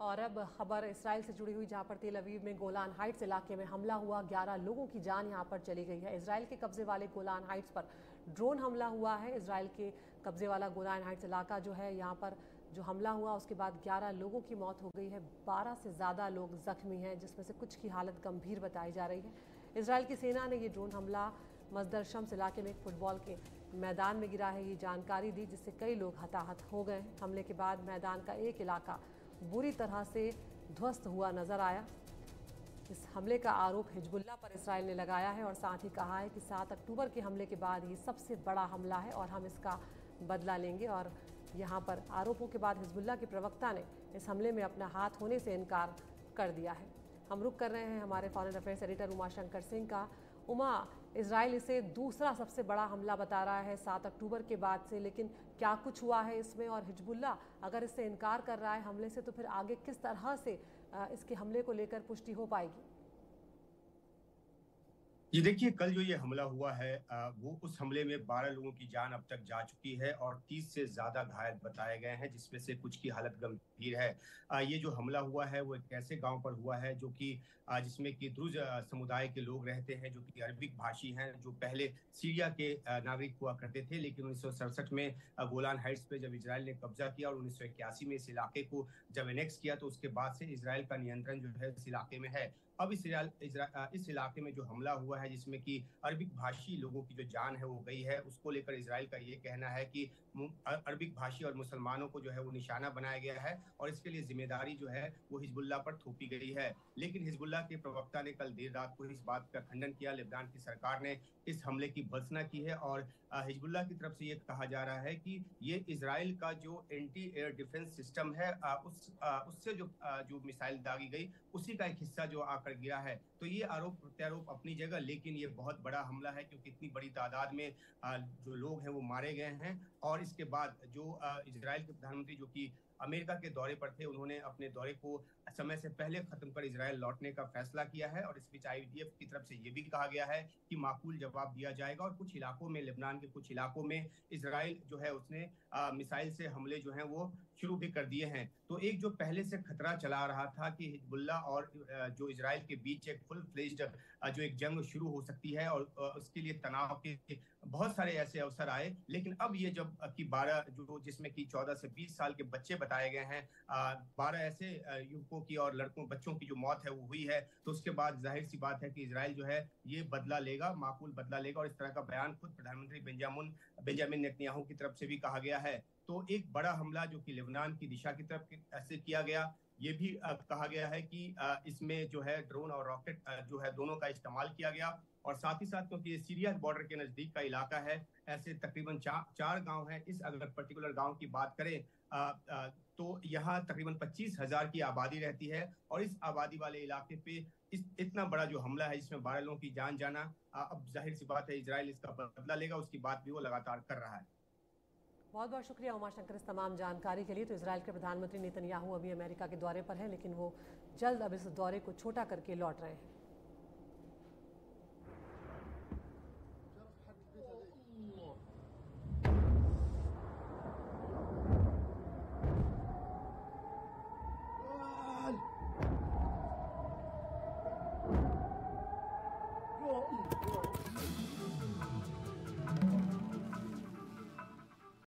और अब खबर इसराइल से जुड़ी हुई, जहाँ पर तेल अवीव में गोलान हाइट्स इलाके में हमला हुआ। 11 लोगों की जान यहाँ पर चली गई है। इसराइल के कब्जे वाले गोलान हाइट्स पर ड्रोन हमला हुआ है। इसराइल के कब्जे वाला गोलान हाइट्स इलाका जो है, यहाँ पर जो हमला हुआ, उसके बाद 11 लोगों की मौत हो गई है। 12 से ज़्यादा लोग जख्मी हैं, जिसमें से कुछ की हालत गंभीर बताई जा रही है। इसराइल की सेना ने ये ड्रोन हमला मजदर शम्स इलाके में एक फुटबॉल के मैदान में गिरा है। ये जानकारी दी, जिससे कई लोग हताहत हो गए हमले के बाद मैदान का एक इलाका बुरी तरह से ध्वस्त हुआ नज़र आया। इस हमले का आरोप हिजबुल्ला पर इसराइल ने लगाया है और साथ ही कहा है कि सात अक्टूबर के हमले के बाद ये सबसे बड़ा हमला है और हम इसका बदला लेंगे और यहाँ पर आरोपों के बाद हिजबुल्ला के प्रवक्ता ने इस हमले में अपना हाथ होने से इनकार कर दिया है। हम रुक कर रहे हैं हमारे foreign affairs editor Uma Shankar Singh का। उमा इसराइल इसे दूसरा सबसे बड़ा हमला बता रहा है सात अक्टूबर के बाद से, लेकिन क्या कुछ हुआ है इसमें? और हिजबुल्ला अगर इससे इनकार कर रहा है हमले से तो फिर आगे किस तरह से इसके हमले को लेकर पुष्टि हो पाएगी? ये देखिए, कल जो ये हमला हुआ है वो उस हमले में 12 लोगों की जान अब तक जा चुकी है और 30 से ज़्यादा घायल बताए गए हैं, जिसमें से कुछ की हालत गंभीर है। ये जो हमला हुआ है, वो एक ऐसे गाँव पर हुआ है जो कि जिसमें कि द्रुज समुदाय के लोग रहते हैं, जो कि अरबिक भाषी हैं, जो पहले सीरिया के नागरिक हुआ करते थे, लेकिन उन्नीस सौ सड़सठ में गोलान हाइट्स पे जब इसराइल ने कब्जा किया और उन्नीस सौ इक्यासी में इस इलाके को जब एनेक्स किया तो उसके बाद से इसराइल का नियंत्रण जो है इस इलाके में है। अब इस इस इलाके में जो हमला हुआ है, जिसमें कि अरबिक भाषी लोगों की जो जान है, वो गई है, उसको लेकर इसराइल का ये कहना है कि अरबिक भाषी और मुसलमानों को जो है, वो निशाना बनाया गया है और इसके लिए ज़िम्मेदारी जो है, वो हिजबुल्ला पर थोपी गई है। लेकिन हिजबुल्ला के प्रवक्ता ने कल देर रात को इस बात का खंडन किया। लेबनान की सरकार ने इस हमले की भर्सना की है और हिजबुल्ला की तरफ़ से ये कहा जा रहा है कि ये इसराइल का जो एंटी एयर डिफेंस सिस्टम है उस उससे जो जो मिसाइल दागी गई, उसी का एक हिस्सा जो आकर कर गया है। तो ये आरोप प्रत्यारोप अपनी जगह, लेकिन ये बहुत बड़ा हमला है, क्योंकि इतनी बड़ी तादाद में जो लोग हैं, वो मारे गए हैं। और इसके बाद जो इसराइल के प्रधानमंत्री, जो कि अमेरिका के दौरे पर थे, उन्होंने अपने दौरे को समय से पहले खत्म कर इसराइल लौटने का फैसला किया है। और इस बीच आईडीएफ की तरफ़ से ये भी कहा गया है कि माकूल जवाब दिया जाएगा। और कुछ इलाकों में, लेबनान के कुछ इलाकों में इसराइल जो है, उसने मिसाइल से हमले जो हैं, वो शुरू भी कर दिए हैं। तो एक जो पहले से खतरा चला रहा था कि हिजबुल्ला और जो इसराइल के बीच एक फुल फ्लेज्ड जो एक जंग शुरू हो सकती है और उसके लिए तनाव के बहुत सारे ऐसे अवसर आए। लेकिन अब ये जब की बारह जो, जिसमें की चौदह से बीस साल के बच्चे बताए गए हैं बारह ऐसे युवकों की और लड़कों, बच्चों की जो मौत है वो हुई है तो उसके बाद ज़ाहिर सी बात है कि इसराइल जो है ये बदला लेगा, माकूल बदला लेगा और इस तरह का बयान खुद प्रधानमंत्री बेंजामुन, बेंजामिन नेतन्याहू की तरफ़ से भी कहा गया है। तो एक बड़ा हमला जो कि लेबनान की दिशा की तरफ़ ऐसे किया गया। ये भी कहा गया है कि इसमें जो है ड्रोन और रॉकेट जो है दोनों का इस्तेमाल किया गया और साथ ही साथ क्योंकि ये सीरिया बॉर्डर के नज़दीक का इलाका है ऐसे तकरीबन चार चार गाँव हैं। इस अगर पर्टिकुलर गाँव की बात करें आ, आ, तो यहाँ तकरीबन पच्चीस हज़ार की आबादी रहती है और इस आबादी वाले इलाके पे इस इतना बड़ा जो हमला है जिसमें बारह लोगों की जान जाना अब ज़ाहिर सी बात है इसराइल इसका बदला लेगा उसकी बात भी वो लगातार कर रहा है। बहुत बहुत शुक्रिया उमा शंकर इस तमाम जानकारी के लिए। तो इसराइल के प्रधानमंत्री नेतन्याहू अभी अमेरिका के दौरे पर हैं, लेकिन वो जल्द अब इस दौरे को छोटा करके लौट रहे हैं।